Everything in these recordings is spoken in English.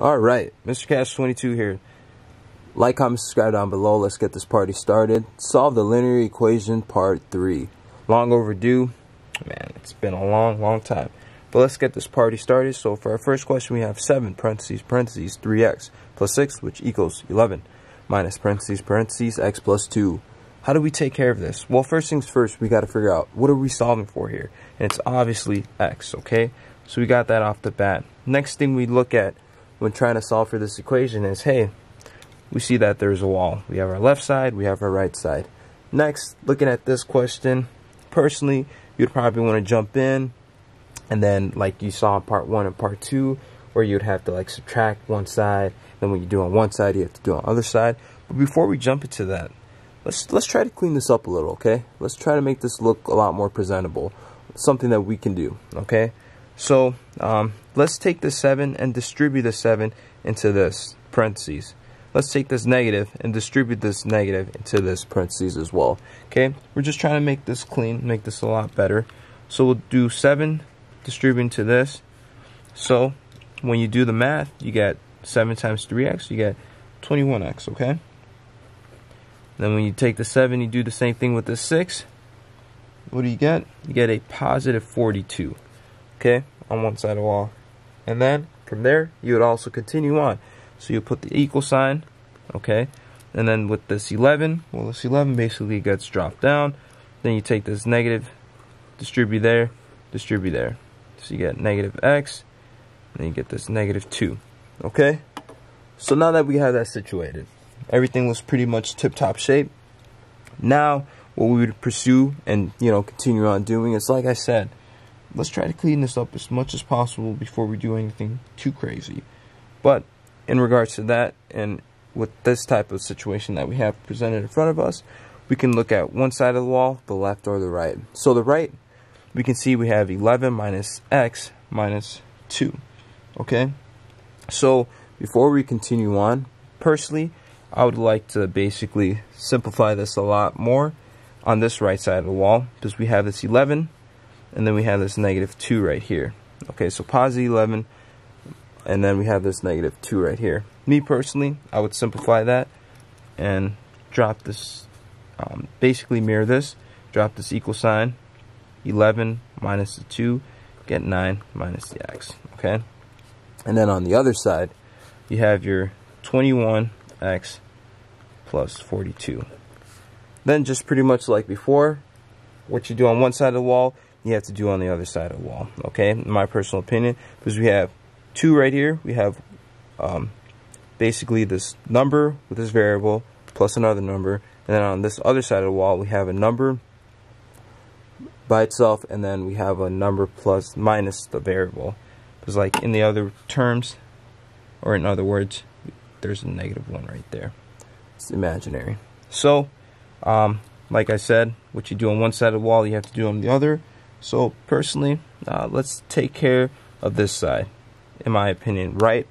All right, Mr. Catch 22 here. Like, comment, subscribe down below. Let's get this party started. Solve the linear equation part 3. Long overdue. Man, it's been a long, long time. But let's get this party started. So for our first question, we have 7 parentheses parentheses 3x plus 6, which equals 11, minus parentheses parentheses x plus 2. How do we take care of this? Well, first things first, we got to figure out what are we solving for here? And it's obviously x, okay? So we got that off the bat. Next thing we look at when trying to solve for this equation is, hey, we see that there's a wall. We have our left side, we have our right side. Next, looking at this question, personally, you'd probably want to jump in and then like you saw in part one and part two, where you'd have to like subtract one side, then when you do on one side, you have to do on the other side. But before we jump into that, let's let's try to clean this up a little, okay? Let's try to make this look a lot more presentable. Something that we can do, okay? So um, let's take the 7 and distribute the 7 into this parentheses. Let's take this negative and distribute this negative into this parentheses as well. Okay, we're just trying to make this clean, make this a lot better. So we'll do 7 distributing to this. So when you do the math, you get 7 times 3x, you get 21x, okay? Then when you take the 7, you do the same thing with the 6. What do you get? You get a positive 42, okay, on one side of the wall. And then from there, you would also continue on. So you put the equal sign, okay? And then with this 11, well, this 11 basically gets dropped down. Then you take this negative, distribute there, distribute there. So you get negative x, then you get this negative 2, okay? So now that we have that situated, everything was pretty much tip-top shape. Now, what we would pursue and, you know, continue on doing is, like I said, let's try to clean this up as much as possible before we do anything too crazy. But in regards to that, and with this type of situation that we have presented in front of us, we can look at one side of the wall, the left or the right. So the right, we can see we have 11 minus x minus 2. Okay? So before we continue on, personally, I would like to basically simplify this a lot more on this right side of the wall because we have this 11 and then we have this negative 2 right here. Okay, so positive 11 and then we have this negative 2 right here. Me personally, I would simplify that and drop this, um, basically mirror this, drop this equal sign, 11 minus the 2, get 9 minus the x, okay? And then on the other side, you have your 21x plus 42. Then just pretty much like before, what you do on one side of the wall, you have to do on the other side of the wall, okay? In my personal opinion, because we have 2 right here, we have um, basically this number with this variable plus another number, and then on this other side of the wall, we have a number by itself, and then we have a number plus minus the variable. Because like in the other terms, or in other words, there's a negative one right there. It's imaginary. So, um, like I said, what you do on one side of the wall, you have to do on the other. So personally, uh, let's take care of this side, in my opinion, right,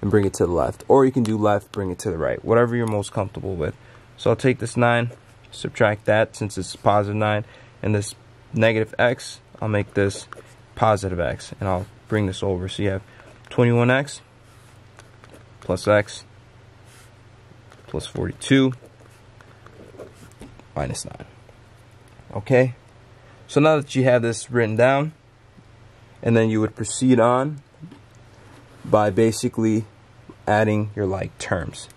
and bring it to the left. Or you can do left, bring it to the right, whatever you're most comfortable with. So I'll take this 9, subtract that since it's positive 9, and this negative x, I'll make this positive x, and I'll bring this over. So you have 21x plus x plus 42 minus 9. Okay? So now that you have this written down, and then you would proceed on by basically adding your like terms.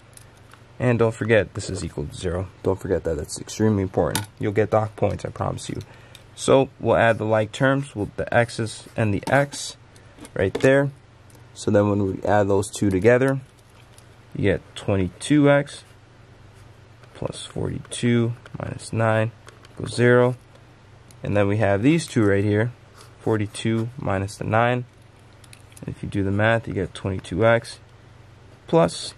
And don't forget, this is equal to 0. Don't forget that. That's extremely important. You'll get doc points, I promise you. So we'll add the like terms with the x's and the x right there. So then when we add those two together, you get 22x plus 42 minus 9 equals 0. And then we have these two right here, 42 minus the 9. If you do the math, you get 22x plus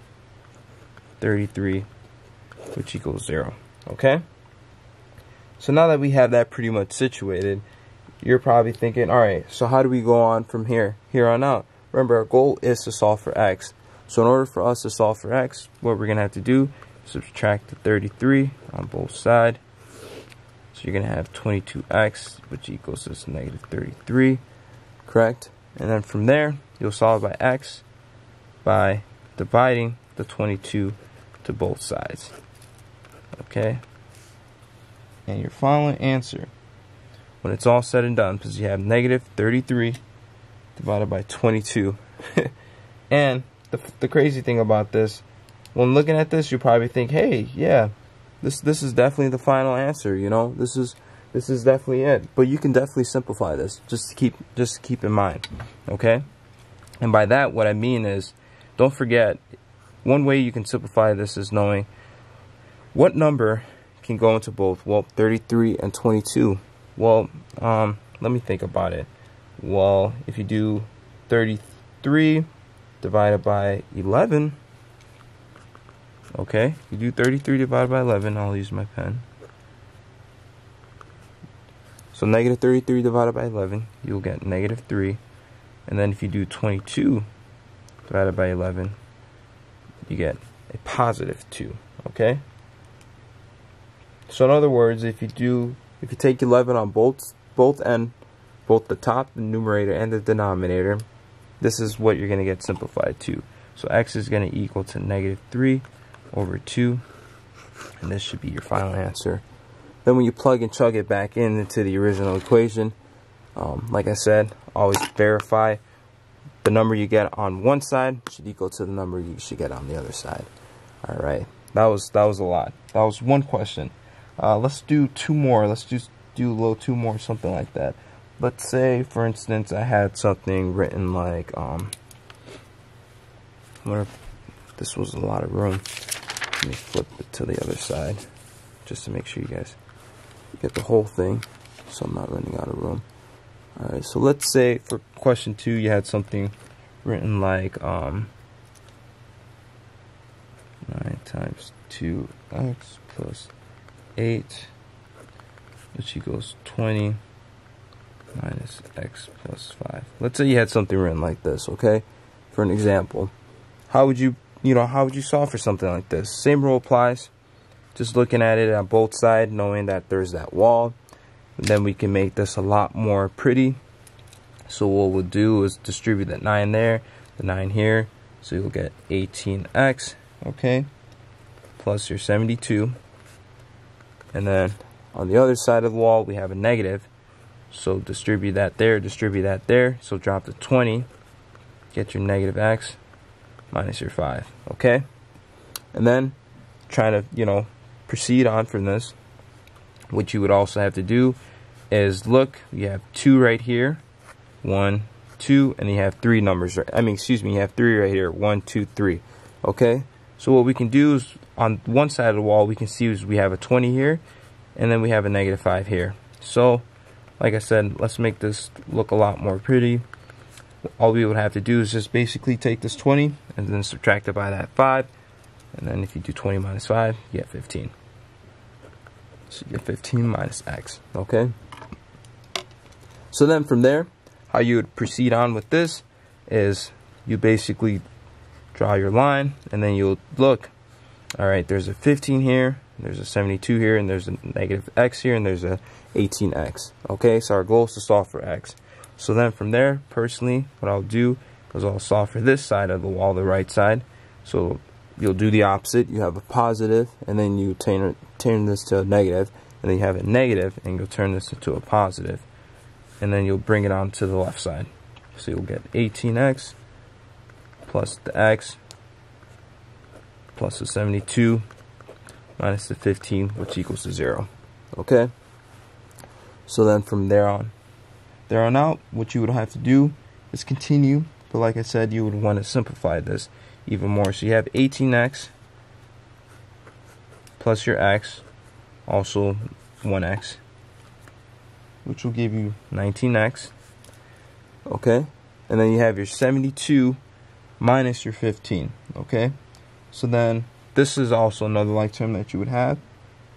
33, which equals 0. Okay? So now that we have that pretty much situated, you're probably thinking, all right, so how do we go on from here, here on out? Remember, our goal is to solve for x. So in order for us to solve for x, what we're going to have to do is subtract the 33 on both sides. So you're going to have 22x, which equals this negative 33, correct? And then from there, you'll solve by x. by dividing the 22 to both sides. Okay? And your final answer, when it's all said and done, because you have negative 33 divided by 22. and the, the crazy thing about this, when looking at this, you probably think, hey, yeah, this this is definitely the final answer, you know? This is this is definitely it. But you can definitely simplify this. Just keep just keep in mind. Okay? And by that what I mean is don't forget one way you can simplify this is knowing what number can go into both. Well, 33 and 22. Well, um, let me think about it. Well, if you do 33 divided by 11, okay, you do 33 divided by 11, I'll use my pen. So negative 33 divided by 11, you'll get negative 3. And then if you do 22 divided by 11, you get a positive 2, okay? So in other words, if you do, if you take 11 on both, both end, both the top, the numerator, and the denominator, this is what you're going to get simplified to. So x is going to equal to negative 3 over 2, and this should be your final answer. Then when you plug and chug it back in into the original equation, um, like I said, always verify the number you get on one side should equal to the number you should get on the other side. All right, that was that was a lot. That was one question. Uh, let's do two more. Let's just do a little two more, something like that. Let's say, for instance, I had something written like, um, what if this was a lot of room? Let me flip it to the other side, just to make sure you guys get the whole thing, so I'm not running out of room. Alright, so let's say for question two, you had something written like, um, 9 times 2x plus 8, which equals 20 minus x plus 5. Let's say you had something written like this, okay? For an example. How would you, you know, how would you solve for something like this? Same rule applies. Just looking at it on both sides, knowing that there's that wall. then we can make this a lot more pretty. So what we'll do is distribute that 9 there, the 9 here. So you'll get 18x, okay? Plus your 72. And then on the other side of the wall, we have a negative. So distribute that there, distribute that there. So drop the 20, get your negative x minus your 5, okay? And then trying to, you know, proceed on from this, what you would also have to do is look, you have 2 right here, 1, 2, and you have 3 numbers, I mean, excuse me, you have 3 right here, 1, 2, 3, okay? So what we can do is, on one side of the wall, we can see is we have a 20 here, and then we have a negative 5 here. So, like I said, let's make this look a lot more pretty. All we would have to do is just basically take this 20 and then subtract it by that 5. And then if you do 20 minus 5, you get 15. So you get 15 minus x, okay? So then from there, how you would proceed on with this is you basically draw your line and then you'll look all right there's a 15 here there's a 72 here and there's a negative x here and there's a 18x okay so our goal is to solve for x so then from there personally what I'll do is I'll solve for this side of the wall the right side so you'll do the opposite you have a positive and then you turn, turn this to a negative and then you have a negative and you'll turn this into a positive and then you'll bring it on to the left side so you'll get 18x plus the x plus the 72 minus the 15, which equals to 0. Okay? So then from there on, there on out, what you would have to do is continue. But like I said, you would want to simplify this even more. So you have 18x plus your x, also 1x, which will give you 19x. Okay? And then you have your 72 minus your 15, okay? So then this is also another like term that you would have.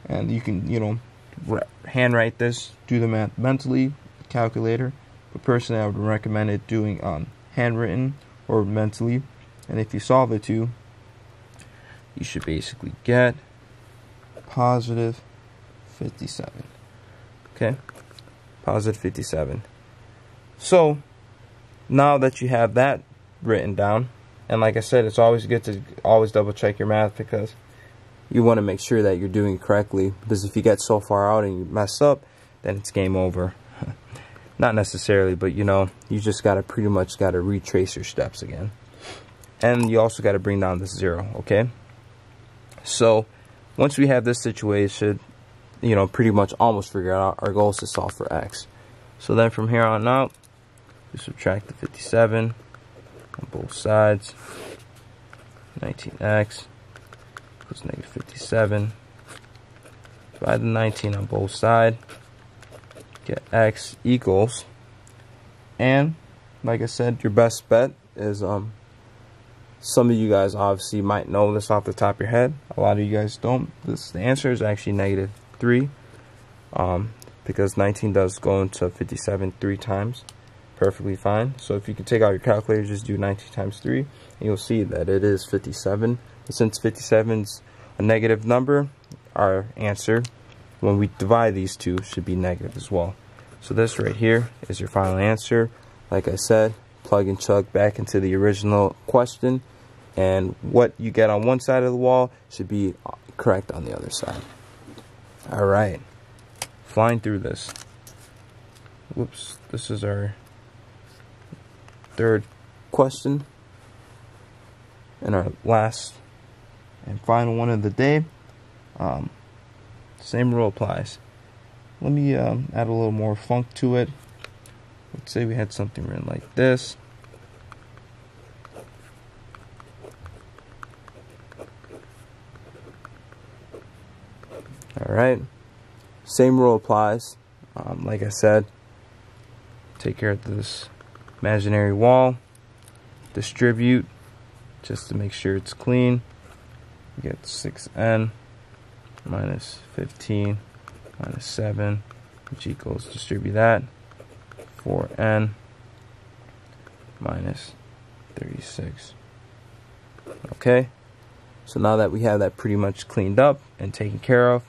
And you can, you know, handwrite this, do the math mentally, calculator. But personally, I would recommend it doing um, handwritten or mentally. And if you solve the two, you should basically get positive 57. Okay? Positive 57. So, now that you have that written down, And like I said, it's always good to always double check your math because you want to make sure that you're doing correctly. Because if you get so far out and you mess up, then it's game over. Not necessarily, but you know, you just got to pretty much got to retrace your steps again. And you also got to bring down this zero, okay? So, once we have this situation, you know, pretty much almost figure out our goal is to solve for x. So then from here on out, we subtract the 57 on both sides. 19x equals negative 57. Divide the 19 on both sides. Get x equals. And, like I said, your best bet is, um, some of you guys obviously might know this off the top of your head. A lot of you guys don't. This The answer is actually negative 3. Um, because 19 does go into 57 three times perfectly fine. So if you can take out your calculator, just do 19 times 3, and you'll see that it is 57. But since 57 is a negative number, our answer, when we divide these two, should be negative as well. So this right here is your final answer. Like I said, plug and chug back into the original question, and what you get on one side of the wall should be correct on the other side. All right, flying through this. Whoops, this is our third question and our last and final one of the day. Um, same rule applies. Let me um, add a little more funk to it. Let's say we had something written like this. Alright, same rule applies. Um, like I said, take care of this imaginary wall, distribute, just to make sure it's clean. Get 6n minus 15 minus 7, which equals, distribute that, 4n minus 36. Okay, so now that we have that pretty much cleaned up and taken care of,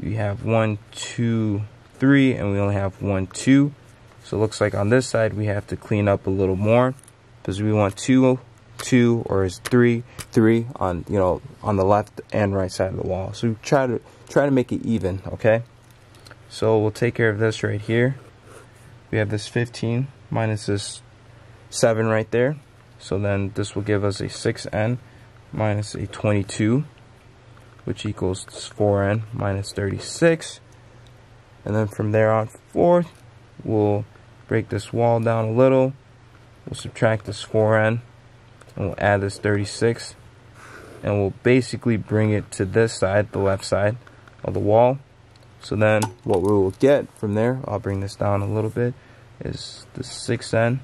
we have 1, 2, 3, and we only have 1, 2. So it looks like on this side we have to clean up a little more because we want two, two or is three, three on you know on the left and right side of the wall. So try to try to make it even, okay? So we'll take care of this right here. We have this 15 minus this 7 right there. So then this will give us a 6n minus a 22, which equals 4n minus 36. And then from there on forth, we'll break this wall down a little. We'll subtract this 4n and we'll add this 36 and we'll basically bring it to this side, the left side of the wall. So then what we will get from there, I'll bring this down a little bit, is the 6n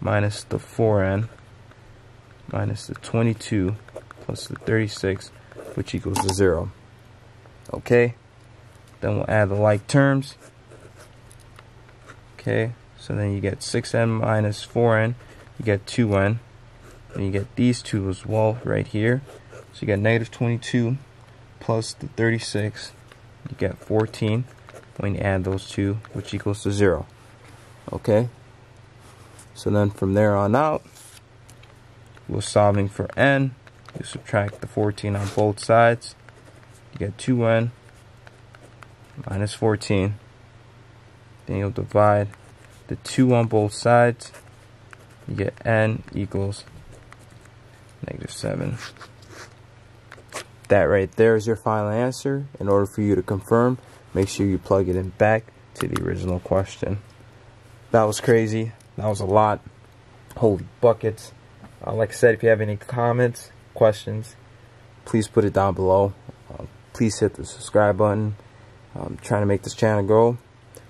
minus the 4n minus the 22 plus the 36, which equals the 0. Okay, then we'll add the like terms. Okay, so then you get 6n minus 4n, you get 2n, and you get these two as well right here. So you get negative 22 plus the 36, you get 14 when you add those two, which equals to 0. Okay, so then from there on out, we're solving for n. You subtract the 14 on both sides, you get 2n minus 14 then you'll divide the 2 on both sides. You get n equals negative 7. That right there is your final answer. In order for you to confirm, make sure you plug it in back to the original question. That was crazy. That was a lot. Holy buckets. Uh, like I said, if you have any comments, questions, please put it down below. Uh, please hit the subscribe button. I'm trying to make this channel grow.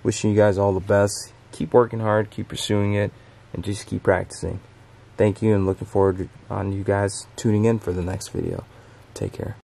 Wishing you guys all the best. Keep working hard, keep pursuing it, and just keep practicing. Thank you, and looking forward on you guys tuning in for the next video. Take care.